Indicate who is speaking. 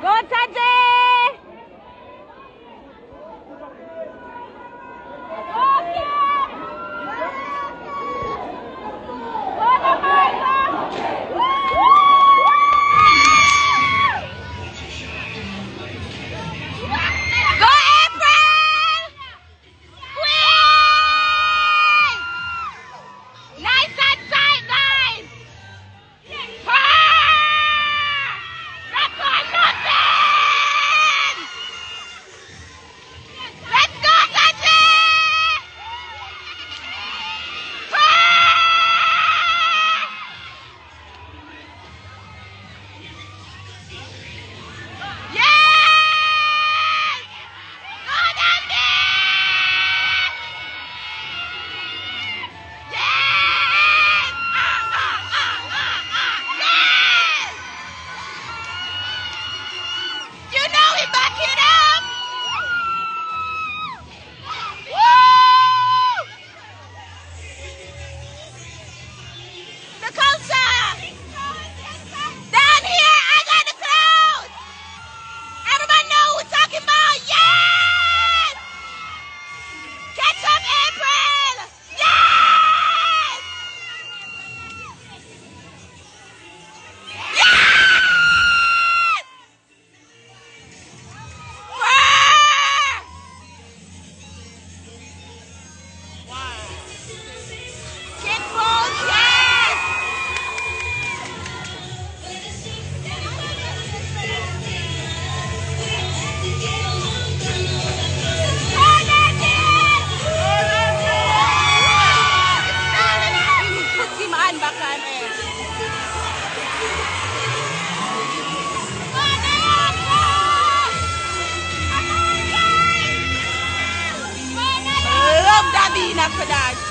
Speaker 1: Go, Tati! The Love Davina for that.